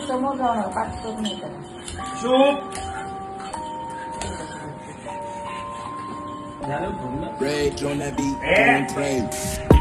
समोर जाऊन पाठ पाठपुरावा नाही चूप झालं on that